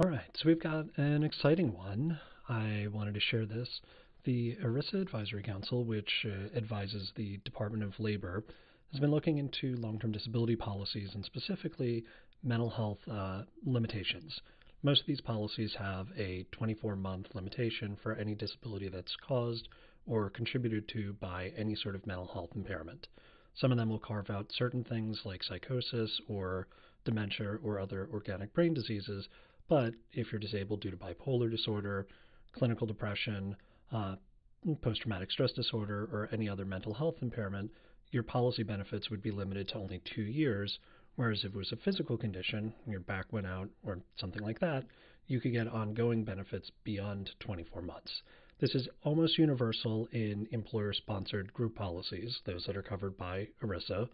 All right, so we've got an exciting one. I wanted to share this. The ERISA Advisory Council, which uh, advises the Department of Labor, has been looking into long term disability policies and specifically mental health uh, limitations. Most of these policies have a 24 month limitation for any disability that's caused or contributed to by any sort of mental health impairment. Some of them will carve out certain things like psychosis or dementia or other organic brain diseases, but if you're disabled due to bipolar disorder, clinical depression, uh, post traumatic stress disorder, or any other mental health impairment, your policy benefits would be limited to only two years. Whereas if it was a physical condition, your back went out or something like that, you could get ongoing benefits beyond 24 months. This is almost universal in employer sponsored group policies, those that are covered by ERISA.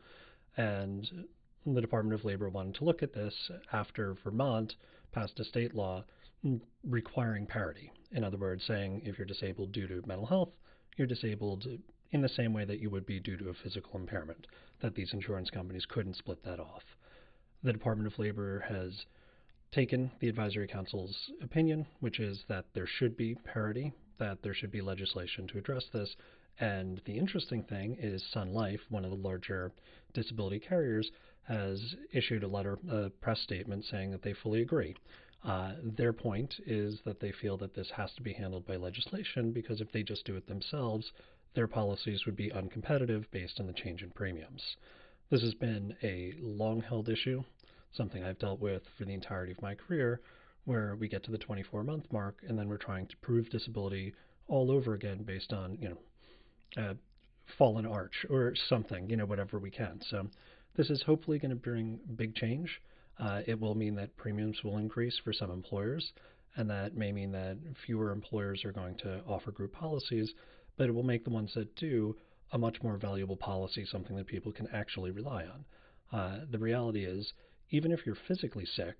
And the Department of Labor wanted to look at this after Vermont passed a state law requiring parity. In other words, saying if you're disabled due to mental health, you're disabled in the same way that you would be due to a physical impairment, that these insurance companies couldn't split that off. The Department of Labor has taken the Advisory Council's opinion, which is that there should be parity, that there should be legislation to address this. And the interesting thing is Sun Life, one of the larger disability carriers, has issued a letter, a press statement saying that they fully agree. Uh, their point is that they feel that this has to be handled by legislation because if they just do it themselves, their policies would be uncompetitive based on the change in premiums. This has been a long held issue, something I've dealt with for the entirety of my career, where we get to the 24 month mark and then we're trying to prove disability all over again based on, you know, fallen arch or something, you know, whatever we can. So this is hopefully going to bring big change. Uh, it will mean that premiums will increase for some employers, and that may mean that fewer employers are going to offer group policies, but it will make the ones that do a much more valuable policy, something that people can actually rely on. Uh, the reality is, even if you're physically sick,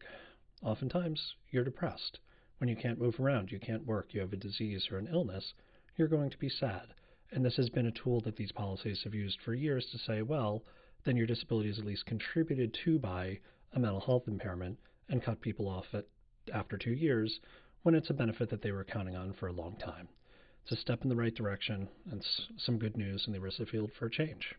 oftentimes you're depressed. When you can't move around, you can't work, you have a disease or an illness, you're going to be sad. And this has been a tool that these policies have used for years to say, well, then your disability is at least contributed to by a mental health impairment and cut people off at, after two years when it's a benefit that they were counting on for a long time. It's a step in the right direction and some good news in the ERISA field for change.